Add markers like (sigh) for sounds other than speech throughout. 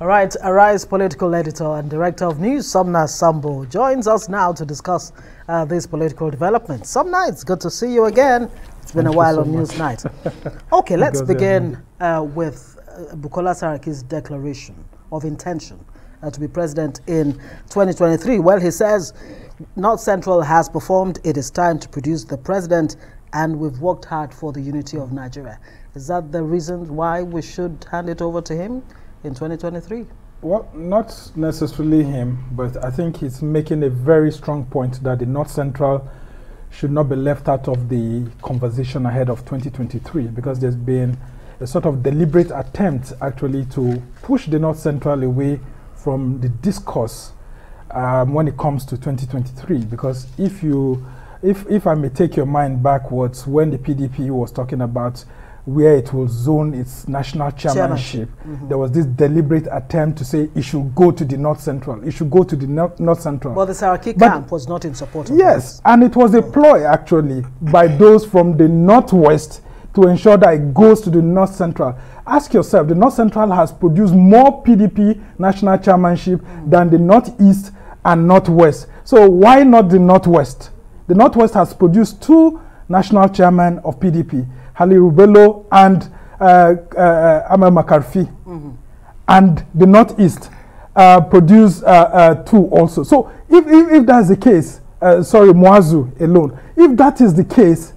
All right, Arise political editor and director of news, Sumner Sambo, joins us now to discuss uh, these political developments. Somna, it's good to see you again. It's been Thank a while so on much. Newsnight. (laughs) okay, let's begin uh, with uh, Bukola Saraki's declaration of intention uh, to be president in 2023. Well, he says North Central has performed. It is time to produce the president, and we've worked hard for the unity of Nigeria. Is that the reason why we should hand it over to him in 2023? Well, not necessarily him, but I think he's making a very strong point that the North Central should not be left out of the conversation ahead of 2023 because there's been a sort of deliberate attempt actually to push the North Central away from the discourse um, when it comes to 2023 because if you if if I may take your mind backwards when the PDP was talking about where it will zone its national chairmanship, Mhm. there was this deliberate attempt to say it should go to the North Central. It should go to the North, North Central. Well, the Saraki But- camp was not in support of Yes, and it was a ploy actually by those from the northwest to ensure that it goes to the north central. Ask yourself, the north central has produced more PDP national chairmanship than the northeast and northwest. So why not the northwest? The northwest has produced two national chairmen of PDP, Haliru Bello and uh, uh, Ahmed Makarfi and the northeast uh, produce uh, uh, two also. So if, if, if that's the case, uh, sorry, Mu'azu alone, if that is the case,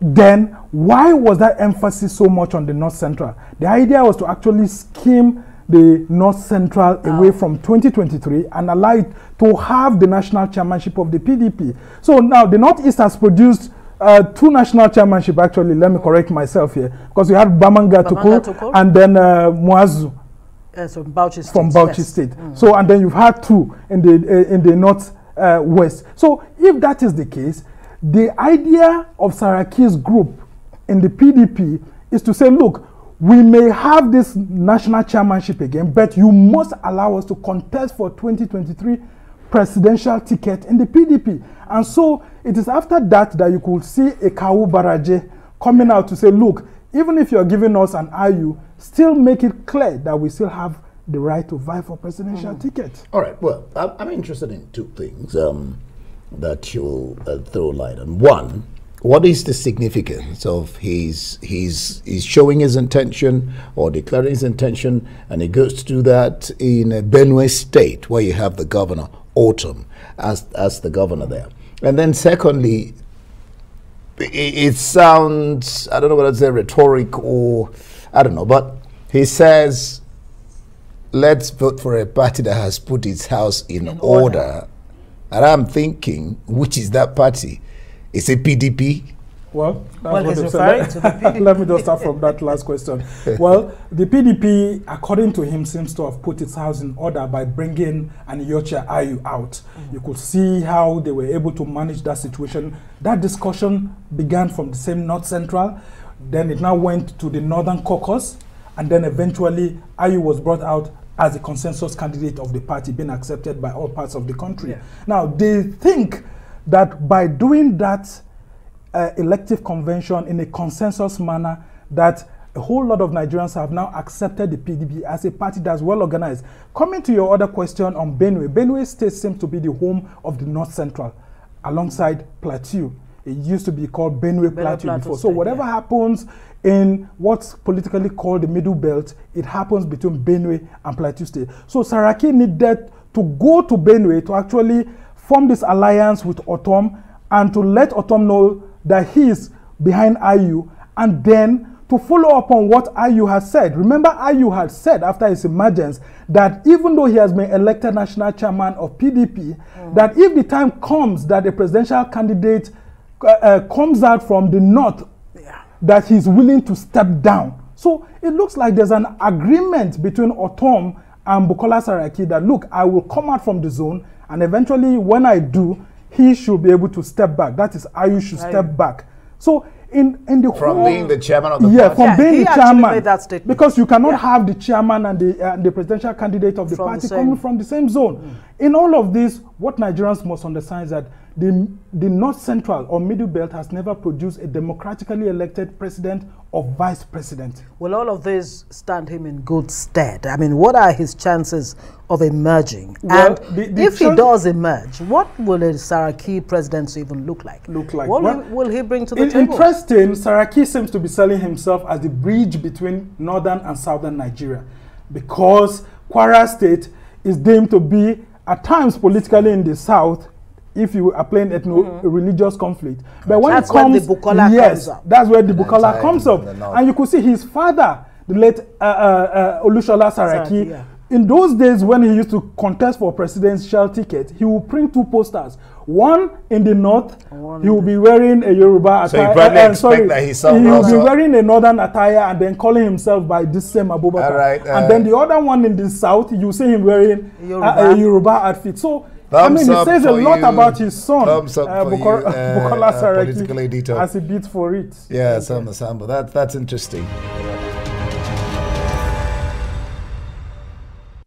then why was that emphasis so much on the north central? The idea was to actually skim the north central away from 2023 and allow it to have the national chairmanship of the PDP. So now the northeast has produced uh, two national chairmanship. Actually, let me correct myself here because we had Bamanga, Bamanga Tukur and then uh, Mu'azu Uh, so Bauchi State. from Bauchi yes. State. So and then you've had two in the uh, in the north uh, west. So if that is the case, the idea of Saraki's group in the PDP is to say, look, we may have this national chairmanship again, but you must allow us to contest for 2023 presidential ticket in the PDP. And so it is after that that you could see a Kawu Baraje coming out to say, look, even if you're giving us an Ayu, still make it clear that we still have the right to vie for presidential ticket. All right. Well, I'm, I'm interested in two things um, that you'll uh, throw light on. One, what is the significance of his his he's showing his intention or declaring his intention, and he goes to do that in Benue State, where you have the governor Ortom as as the governor there, and then secondly, it, it sounds I don't know whether it's a rhetoric or I don't know, but he says let's vote for a party that has put its house in, In order. order. And I'm thinking, which is that party? Is it PDP? Well, that's Well, what he's referring said. to the (laughs) PDP. Let me just start from that last question. (laughs) well, the PDP, according to him, seems to have put its house in order by bringing an Iyorchia Ayu out. Mm. You could see how they were able to manage that situation. That discussion began from the same North Central, then it now went to the Northern Caucus, and then eventually Ayu was brought out as a consensus candidate of the party, being accepted by all parts of the country. Now, they think that by doing that, uh, elective convention in a consensus manner that a whole lot of Nigerians have now accepted the PDP as a party that's well organized. Coming to your other question on Benue, Benue State seems to be the home of the North Central alongside Plateau. It used to be called Benue, Plateau, Plateau before. So whatever yeah. happens in what's politically called the Middle Belt, it happens between Benue and Plateau State. So Saraki needed to go to Benue to actually form this alliance with Ortom and to let Ortom know that he is behind Ayu and then to follow up on what Ayu has said. Remember, Ayu had said after his emergence that even though he has been elected national chairman of PDP, that if the time comes that a presidential candidate uh, uh, comes out from the north that he's willing to step down. So it looks like there's an agreement between Ortom and Bukola Saraki that look, I will come out from the zone, and eventually, when I do, he should be able to step back. That is, how you should Ayu. step back. So in in the From whole, being the chairman of the yeah, party? from Yeah, being he the chairman, made that statement. because you cannot Yeah. have the chairman and the uh, the presidential candidate of the From party same- coming from the same zone. In all of this, what Nigerians must understand is that the, the North Central or Middle Belt has never produced a democratically elected president or vice president. Will all of this stand him in good stead? I mean, what are his chances of emerging? Well, and the- the if he does emerge, what will a Saraki presidency even look like? Look like What well, will, he bring to the in- table? Interesting, Saraki seems to be selling himself as the bridge between northern and southern Nigeria because Kwara State is deemed to be at times politically in the south if you are playing ethno-religious conflict. But when Mm-hmm. That's it when the comes, Bukola yes, comes up. that's where the And Bukola entire comes up. And you could see his father, the late uh, uh, uh, Olusola Saraki, Saraki, yeah. in those days when he used to contest for presidential ticket, he would print two posters. One in the north, he will be wearing a Yoruba So you attire. probably uh, uh, expect sorry, that his son he will will be wearing a northern attire and then calling himself by this same Abubakar. All right, uh, and then the other one in the south, you see him wearing Yoruba. A, a Yoruba outfit. So. I mean, it up says a lot you. about his son, Thumbs up uh, for Bukola, you, uh, Bukola uh, Saraki, as he beats for it. Yeah, Sam Sambo. That that's interesting.